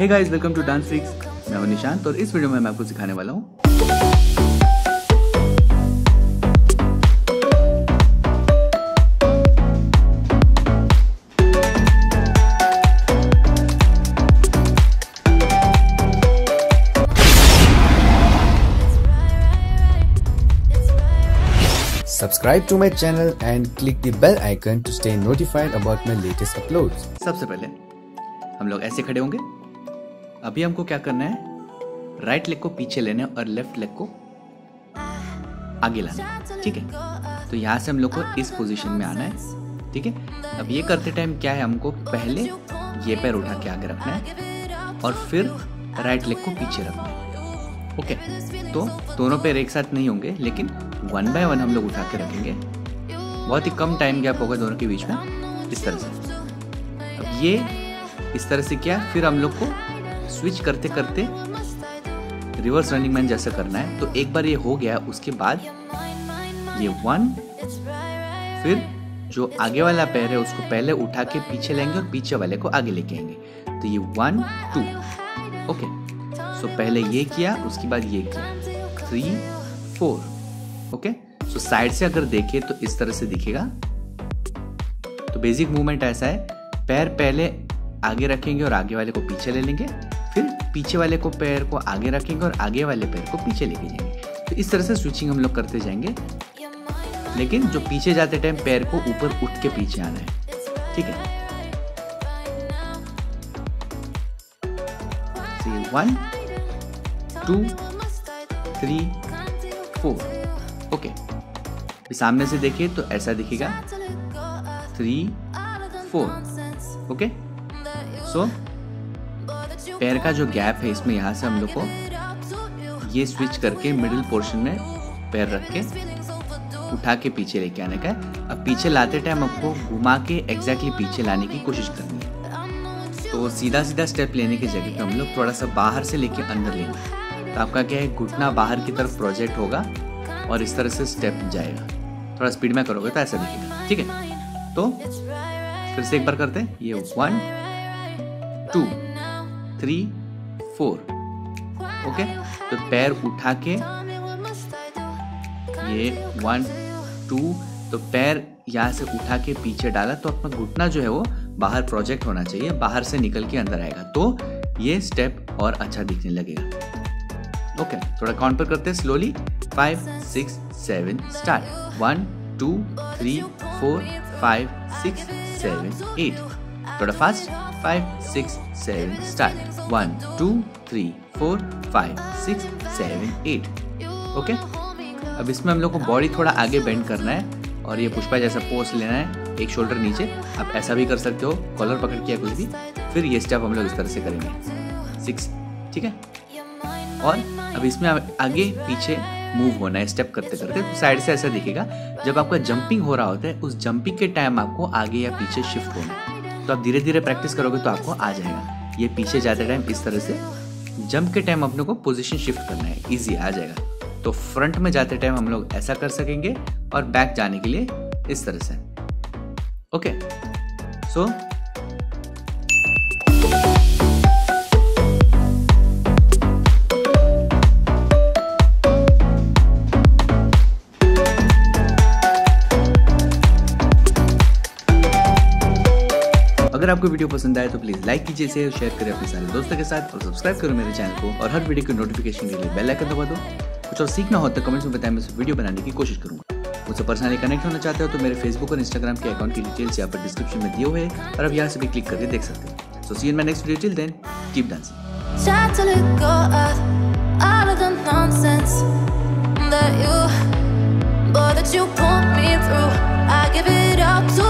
Hey guys welcome to dance freaks मैं हूँ निशांत और इस वीडियो में मैं आपको सिखाने वाला हूँ Subscribe to my channel and click the bell icon to stay notified about my latest uploads. सबसे पहले हम लोग ऐसे खड़े होंगे अभी हमको क्या करना है? राइट लेग को पीछे लेना है और लेफ़्ट लेग को आगे लाना ठीक है? तो यहाँ से हम लोग को इस पोजीशन में आना है, ठीक है? अब ये करते टाइम क्या है हमको? पहले ये पैर उठा के आगे रखना है और फिर राइट लेग को पीछे रखना है, ओके? तो दोनों पैर एक साथ नहीं होंगे, लेकिन वन बाय वन हम लोग उठा के रखेंगे। बहुत ही कम टाइम गैप होगा दोनों के बीच में, इस तरह से। अब ये इस तरह से किया, फिर हम लोग को स्विच करते करते रिवर्स रनिंग मैन जैसा करना है। तो एक बार ये हो गया, उसके बाद ये वन, फिर जो आगे वाला पैर है, उसको पहले उठा के पीछे लेंगे और पीछे वाले को आगे लेके आएँगे। तो ये वन, टू, ओके। सो पहले ये किया, उसके बाद ये किया। Three four okay. So side से अगर देखे तो इस तरह से दिखेगा। तो बेसिक मूवमेंट ऐसा है, पैर पहले आगे रखेंगे और आगे वाले को पीछे ले लेंगे। पीछे वाले को पैर को आगे रखेंगे और आगे वाले पैर को पीछे लेके जाएँगे। तो इस तरह से स्विचिंग हम लोग करते जाएँगे। लेकिन जो पीछे जाते टाइम पैर को ऊपर उठ के पीछे आना है। ठीक है? One two three four okay सामने से देखिए तो ऐसा दिखेगा। थ्री फोर ओके सो पैर का जो गैप है इसमें यहाँ से हम लोग को ये स्विच करके मिडिल पोर्शन में पैर रख के उठा के पीछे लेके आने का है। अब पीछे लाते टाइम आपको घुमा के एग्जैक्टली पीछे लाने की कोशिश करनी है। तो सीधा सीधा स्टेप लेने की जगह पे हम लोग थोड़ा सा बाहर से लेके अंदर लेंगे। तो आपका क्या है, घुटना बाहर की तरफ़ प्रोजेक्ट होगा और इस तरह से स्टेप जाएगा। थोड़ा स्पीड में करोगे तो ऐसा दिखेगा, ठीक है? तो फिर से एक बार करते ये one two three four okay तो पैर उठा के ये वन टू तो पैर यहाँ से उठा के पीछे डाला तो अपना घुटना जो है वो बाहर प्रोजेक्ट होना चाहिए बाहर से निकल के अंदर आएगा। तो ये स्टेप और अच्छा दिखने लगेगा। ओके okay, थोड़ा काउंट पर करते हैं slowly five six seven start one two three four five six seven eight थोड़ा fast five six seven start one two three four five six seven eight okay अब इसमें हम लोग को बॉडी थोड़ा आगे बेंड करना है और ये पुष्पा जैसा पोस्ट लेना है, एक शोल्डर नीचे। आप ऐसा भी कर सकते हो कॉलर पकड़ किया कुछ भी, फिर ये स्टेप हम लोग इस तरह से करेंगे। सिक्स ठीक है? और अब इसमें आगे पीछे मूव होना है स्टेप करते करते। तो साइड से ऐसा दिखेगा, जब आपका जंपिंग हो रहा होता है, उस जंपिंग के टाइम आपको आगे या पीछे शिफ्ट होना है। तो आप धीरे धीरे प्रैक्टिस करोगे तो आपको आ जाएगा। ये पीछे जाते टाइम इस तरह से जंप के टाइम अपने को पोजिशन शिफ्ट करना है। ईजी आ जाएगा। तो फ्रंट में जाते टाइम हम लोग ऐसा कर सकेंगे और बैक जाने के लिए इस तरह से। ओके सो अगर आपको वीडियो पसंद आए तो प्लीज़ लाइक कीजिए इसे शेयर करें अपने सारे दोस्तों के साथ और सब्सक्राइब करो मेरे चैनल को और हर वीडियो की नोटिफिकेशन के लिए बेल आइकन दबा दो कुछ और सीखना हो तो कमेंट्स में बताएँ मैं वीडियो बनाने की कोशिश करूँगा मुझसे पर्सनली कनेक्ट होना चाहते हो तो मेरे फेसबुक और इंस्टाग्राम के अकाउंट की डिटेल्स यहाँ पर डिस्क्रिप्शन में दिए हुए और अब यहाँ से भी क्लिक करके देख सकते हैं so see in my next video till then keep dancing that you, put me through. I give it up to.